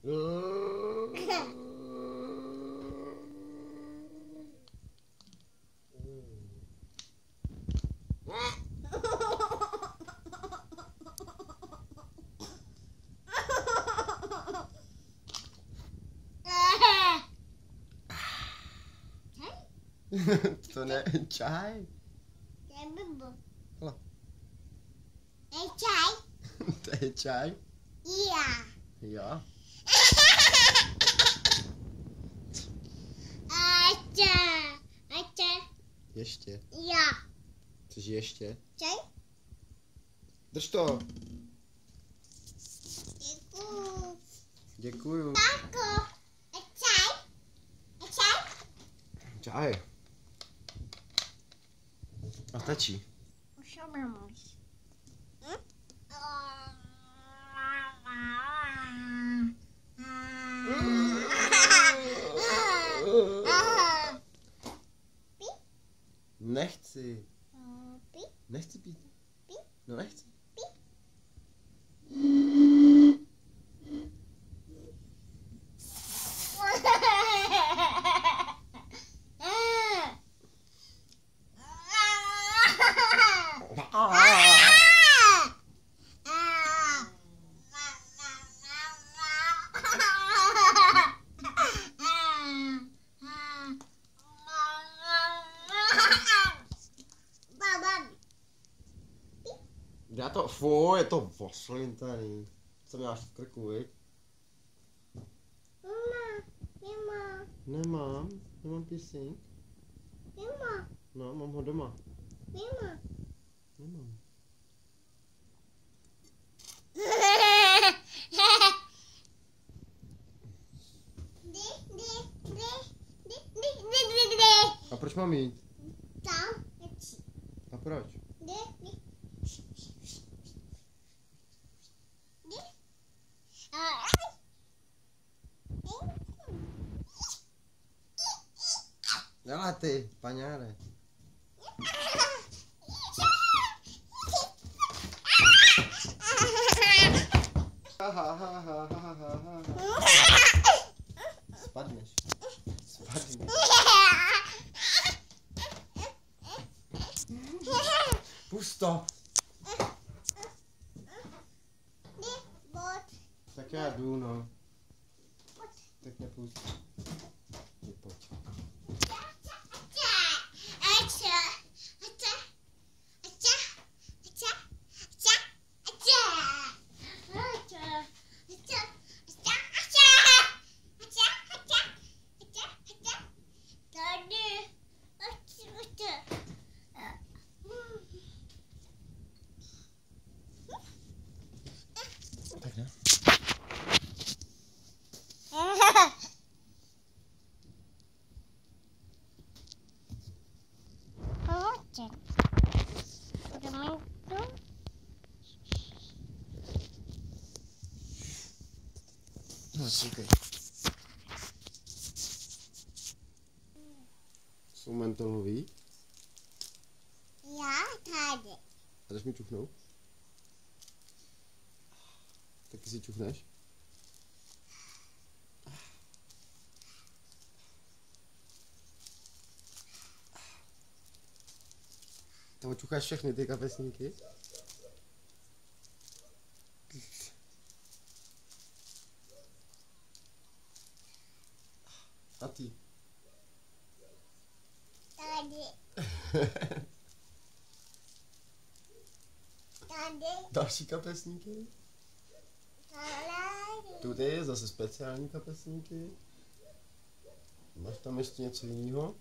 to ne, čaj. To je blbo. Hele. Ej, čaj? to je čaj? Já. Jo. Ače. Ače. Ještě. Já. Chceš ještě? Čaj? Drž to. Děkuju. Děkuju. Tako. A čaj? A čaj? Čaj. A stačí. Už Uh, Next to B. No, echt? Já to, fo, je to voslin tady. Co máš v krku, viď? Nemám, nemám písing. No, mám ho doma. Nemám. A proč mám jít? Tam, A proč? Dala ty, paňáre. Spadneš. Spadneš. Pusto. Tak já jdu, no. Tak nepust. Ty pojď. Tak ne? Čekaj. Jsou mentolový. Já tady. A jdeš mi čuchnout? Taky si čuchneš? Tam čucháš všechny ty kapesníky? A ty? Tady. Další kapesníky? Tady. Tudy zase speciální kapesníky. Máš tam ještě něco jiného?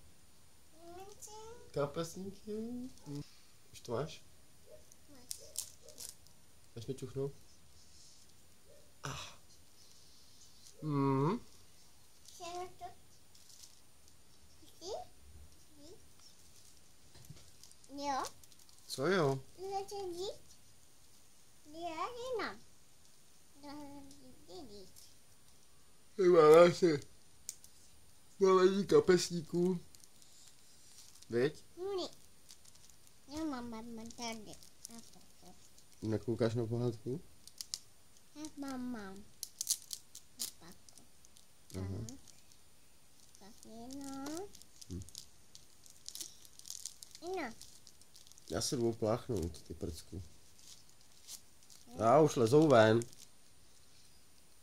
Kapesníky? Už to máš? Dáš mi čuchnout? Ah. Mm. Co jo? Vypadá si balení kapesníků. Viď? Nekoukáš na pohádku? Mám, mám. Aha. Tak jenom. Já se jdu pláchnout, ty prcku. Já už lezou ven.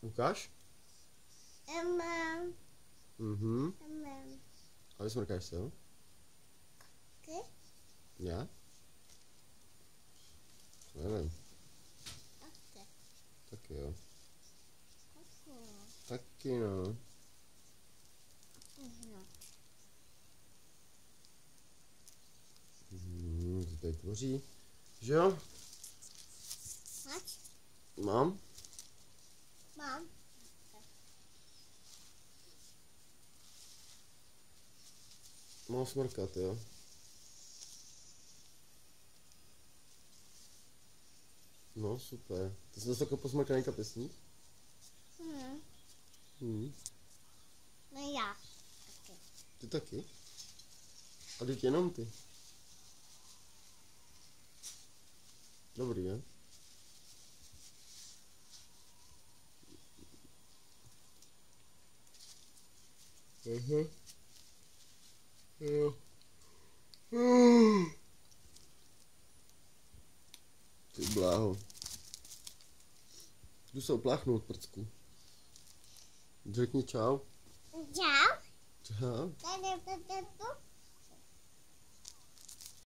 Ukáž? Emma. Mhm. Emma. A vysmrkáš se, jo? Ty? Já? Nevím. Taky. Taky jo. Taky. Taky no. Mhm. Hmm, to tady tvoří. Že jo? Mám? Mám. Mám smrkat, jo? No, super. Ty jsi dost jako posmrkaný kapesník? Mhm. Hmm. No já. Taky. Ty taky? A teď jenom ty. Dobrý, jo? Mhm. Jo. Ty bláho. Jdu se opláchnout, prcku. Řekni čau. Čau. Čau. Tady, tady, tu.